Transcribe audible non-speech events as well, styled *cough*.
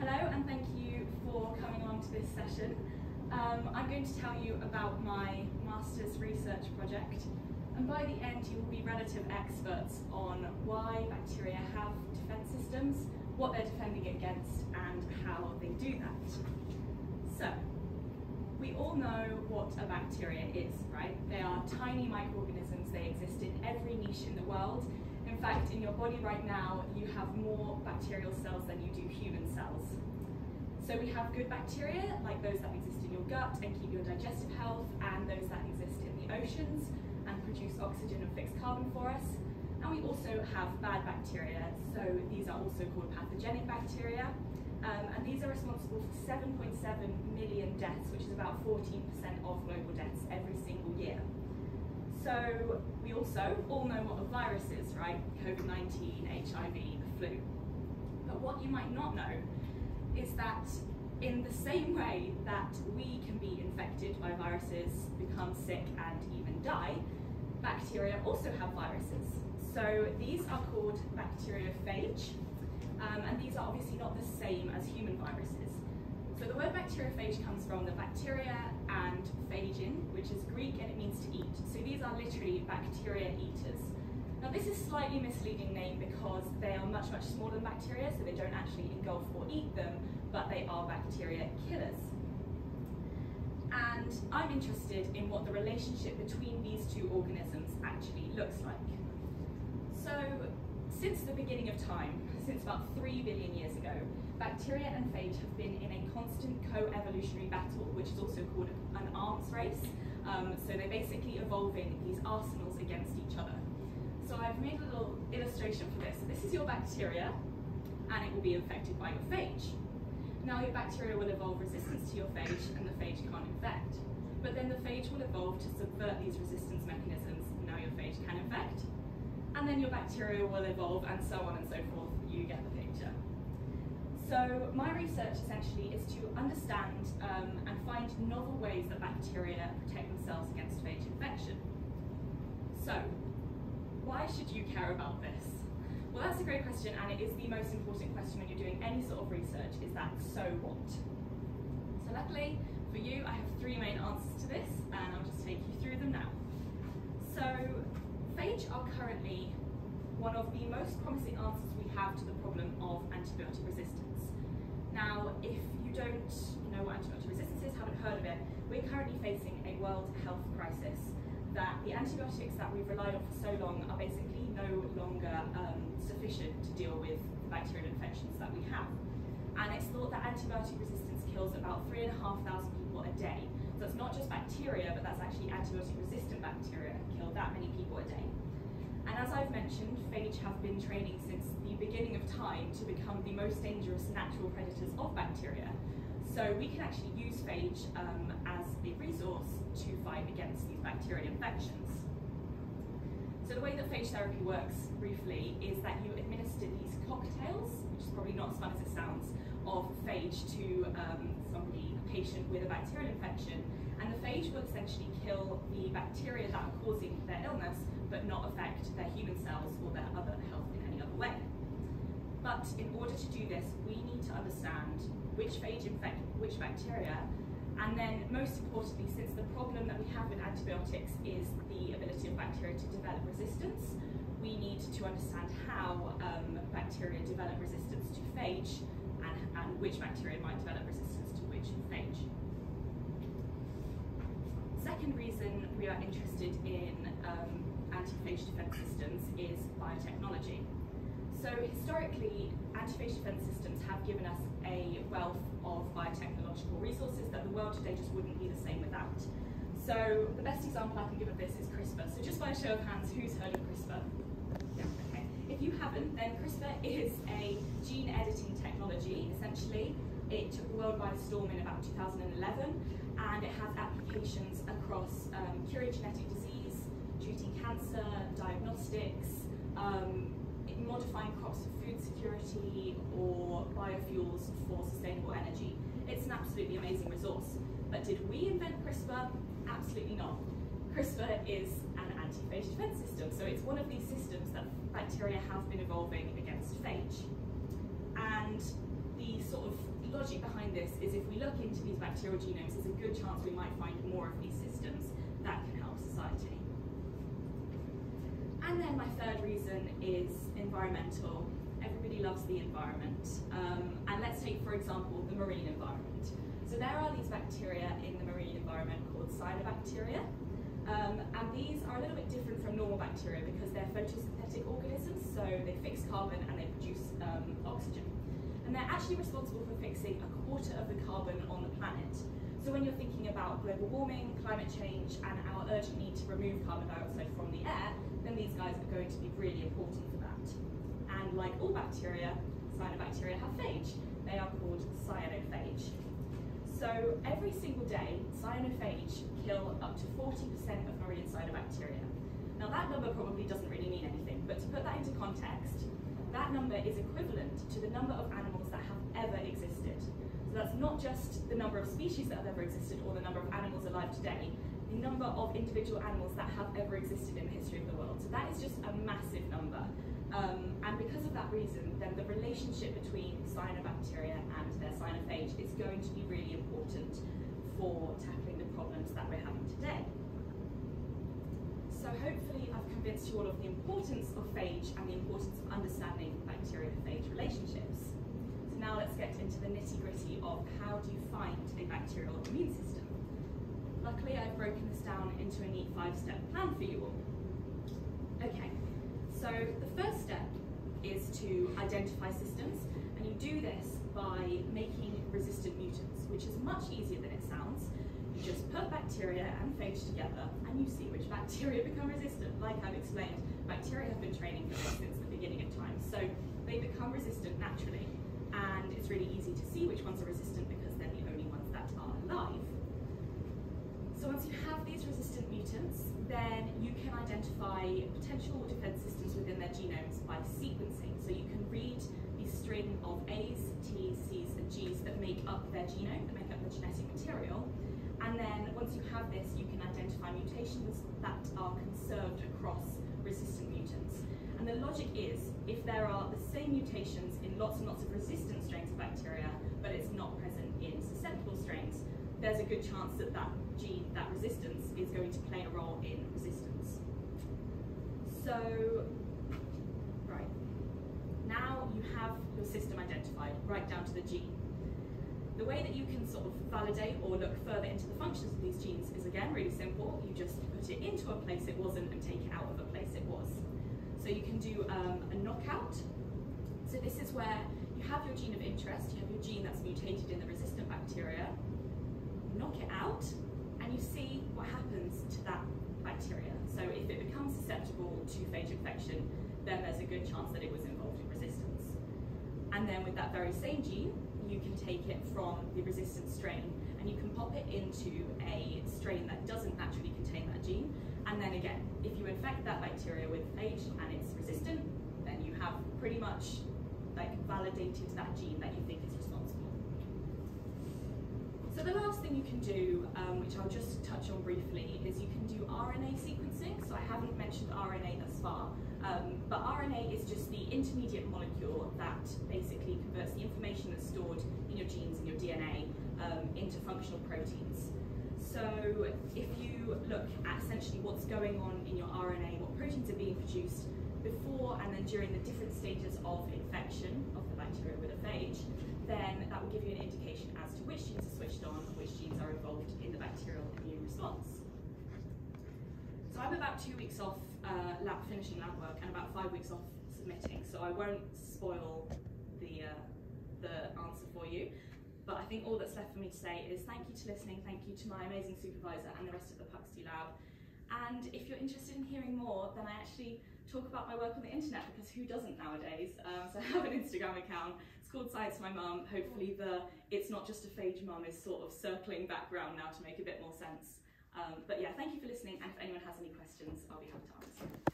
Hello and thank you for coming along to this session. Um, I'm going to tell you about my master's research project and by the end you will be relative experts on why bacteria have defence systems, what they're defending against and how they do that. So, we all know what a bacteria is, right? They are tiny microorganisms, they exist in every niche in the world. In fact, in your body right now, you have more bacterial cells than you do human cells. So we have good bacteria, like those that exist in your gut and keep your digestive health, and those that exist in the oceans and produce oxygen and fixed carbon for us. And we also have bad bacteria, so these are also called pathogenic bacteria, um, and these are responsible for 7.7 million deaths, which is about 14% of global deaths every single year. So we also all know what a virus is, right? COVID-19, HIV, the flu. But what you might not know is that in the same way that we can be infected by viruses, become sick and even die, bacteria also have viruses. So these are called bacteriophage, um, and these are obviously not the same as human viruses. So the word bacteriophage comes from the bacteria and phagein, which is Greek and it means to eat. So these are literally bacteria eaters. Now this is slightly misleading name because they are much, much smaller than bacteria, so they don't actually engulf or eat them, but they are bacteria killers. And I'm interested in what the relationship between these two organisms actually looks like. So since the beginning of time, since about 3 billion years ago, bacteria and phage have been in a constant co-evolutionary battle, which is also called an arms race. Um, so they're basically evolving these arsenals against each other. So I've made a little illustration for this. So this is your bacteria, and it will be infected by your phage. Now your bacteria will evolve resistance to your phage, and the phage can't infect. But then the phage will evolve to subvert these resistance mechanisms. Now your phage can infect, and then your bacteria will evolve and so on and so forth. You get the picture. So my research essentially is to understand um, and find novel ways that bacteria protect themselves against phage infection. So, why should you care about this? Well, that's a great question, and it is the most important question when you're doing any sort of research, is that so what? So luckily for you, I have three main answers to this, and I'll just take you through them now. So phage are currently one of the most promising answers we have to the problem of antibiotic resistance. Now, if you don't know what antibiotic resistance is, haven't heard of it, we're currently facing a world health crisis that the antibiotics that we've relied on for so long are basically no longer um, sufficient to deal with the bacterial infections that we have. And it's thought that antibiotic resistance kills about 3,500 people a day. So it's not just bacteria, but that's actually antibiotic resistant bacteria kill that many people a day. And as I've mentioned, phage have been training since the beginning of time to become the most dangerous natural predators of bacteria. So we can actually use phage um, as a resource to fight against these bacterial infections. So the way that phage therapy works, briefly, is that you administer these cocktails, which is probably not as fun as it sounds, of phage to um, somebody, a patient with a bacterial infection, and the phage will essentially kill the bacteria that are causing their illness, but not affect their human cells or their other health in any other way. But in order to do this, we need to understand which phage infect which bacteria and then most importantly, since the problem that we have with antibiotics is the ability of bacteria to develop resistance, we need to understand how um, bacteria develop resistance to phage and, and which bacteria might develop resistance to which phage. Second reason we are interested in um, anti-phage defense systems is biotechnology. So historically, anti-phage defense systems have given us a wealth of biotechnological resources that the world today just wouldn't be the same without. So the best example I can give of this is CRISPR. So just by a show of hands, who's heard of CRISPR? Yeah, okay. If you haven't, then CRISPR is a gene editing technology, essentially. It took the world by storm in about 2011, and it has applications across um, curing genetic disease, treating cancer, diagnostics, um, modifying crops for food security or biofuels for sustainable energy. It's an absolutely amazing resource. But did we invent CRISPR? Absolutely not. CRISPR is an anti-phage defense system, so it's one of these systems that bacteria have been evolving against phage. And the sort of logic behind this is if we look into these bacterial genomes, there's a good chance we might find more of these systems that can help society. And then my third reason is environmental. Everybody loves the environment. Um, and let's take, for example, the marine environment. So there are these bacteria in the marine environment called cyanobacteria. Um, and these are a little bit different from normal bacteria because they're photosynthetic organisms, so they fix carbon and they produce um, oxygen. And they're actually responsible for fixing a quarter of the carbon on the planet. So when you're thinking about global warming, climate change, and our urgent need to remove carbon dioxide from the air, then these guys are going to be really important for that. And like all bacteria, cyanobacteria have phage. They are called cyanophage. So every single day, cyanophage kill up to 40% of marine cyanobacteria. Now that number probably doesn't really mean anything, but to put that into context, that number is equivalent to the number of animals that have ever existed. So that's not just the number of species that have ever existed or the number of animals alive today, the number of individual animals that have ever existed in the history of the world. So that is just a massive number. Um, and because of that reason, then the relationship between cyanobacteria and their cyanophage is going to be really important for tackling the problems that we're having today. So hopefully I've convinced you all of the importance of phage and the importance of understanding bacteria-phage relationships now let's get into the nitty gritty of how do you find a bacterial immune system. Luckily I've broken this down into a neat five-step plan for you all. Okay, so the first step is to identify systems and you do this by making resistant mutants, which is much easier than it sounds. You just put bacteria and phage together and you see which bacteria *laughs* become resistant. Like I've explained, bacteria have been training for this since the beginning of time, so they become resistant naturally and it's really easy to see which ones are resistant because they're the only ones that are alive. So once you have these resistant mutants, then you can identify potential defense systems within their genomes by sequencing. So you can read the string of A's, T's, C's, and G's that make up their genome, that make up the genetic material. And then once you have this, you can identify mutations that are conserved across resistant mutants. And the logic is, if there are the same mutations in lots and lots of resistant strains of bacteria, but it's not present in susceptible strains, there's a good chance that that gene, that resistance, is going to play a role in resistance. So, right, now you have your system identified, right down to the gene. The way that you can sort of validate or look further into the functions of these genes is again really simple. You just put it into a place it wasn't and take it out of a place it was. So you can do um, a knockout. So this is where you have your gene of interest, you have your gene that's mutated in the resistant bacteria, knock it out, and you see what happens to that bacteria. So if it becomes susceptible to phage infection, then there's a good chance that it was involved in resistance. And then with that very same gene, you can take it from the resistant strain and you can pop it into a strain that doesn't actually contain that gene and then again, if you infect that bacteria with phage and it's resistant, then you have pretty much like validated that gene that you think is responsible. So the last thing you can do, um, which I'll just touch on briefly, is you can do RNA sequencing. So I haven't mentioned RNA thus far, um, but RNA is just the intermediate molecule that basically converts the information that's stored in your genes and your DNA um, into functional proteins. So if you look at essentially what's going on in your RNA, what proteins are being produced before and then during the different stages of infection of the bacteria with a phage, then that will give you an indication as to which genes are switched on which genes are involved in the bacterial immune response. So I'm about two weeks off uh, lab finishing lab work and about five weeks off submitting, so I won't spoil the, uh, the answer for you. But I think all that's left for me to say is thank you to listening, thank you to my amazing supervisor and the rest of the Puxty lab. And if you're interested in hearing more, then I actually talk about my work on the internet because who doesn't nowadays? Um, so I have an Instagram account. It's called Science My Mum. Hopefully the it's not just a phage mum is sort of circling background now to make a bit more sense. Um, but yeah, thank you for listening. And if anyone has any questions, I'll be happy to answer.